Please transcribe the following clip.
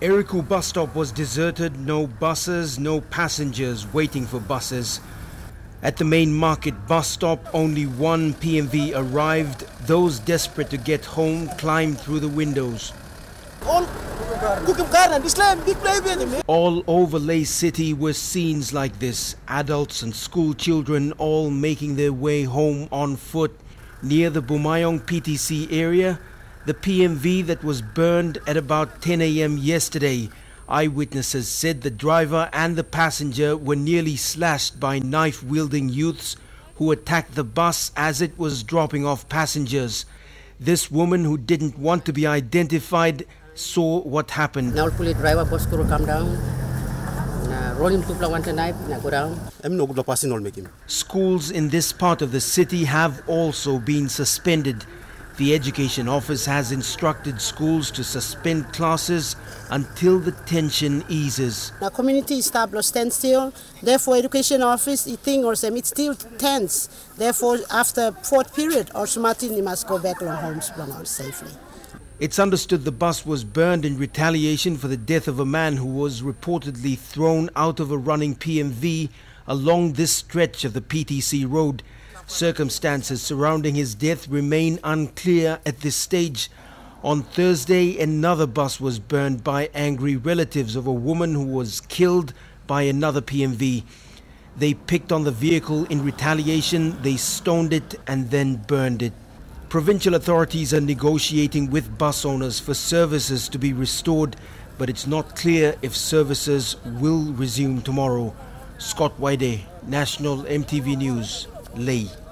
Eriku bus stop was deserted, no buses, no passengers waiting for buses. At the main market bus stop, only one PMV arrived. Those desperate to get home climbed through the windows. All over Lae City were scenes like this adults and school children all making their way home on foot. Near the Bumayong PTC area, the PMV that was burned at about 10 a.m. yesterday. Eyewitnesses said the driver and the passenger were nearly slashed by knife wielding youths who attacked the bus as it was dropping off passengers. This woman, who didn't want to be identified, saw what happened. Now pulit driver bus kuro come down. Na rolling tu plang one knife na go down. Em no good passing all making. Schools in this part of the city have also been suspended. The Education Office has instructed schools to suspend classes until the tension eases. The community is established standstill. Therefore, education office, I think, or some, it's still tense. Therefore, after fourth period, or you must go back to homes safely. It's understood the bus was burned in retaliation for the death of a man who was reportedly thrown out of a running PMV along this stretch of the PTC road. Circumstances surrounding his death remain unclear at this stage. On Thursday, another bus was burned by angry relatives of a woman who was killed by another PMV. They picked on the vehicle in retaliation, they stoned it, and then burned it. Provincial authorities are negotiating with bus owners for services to be restored, but it's not clear if services will resume tomorrow. Scott Waide, National EMTV News, 累。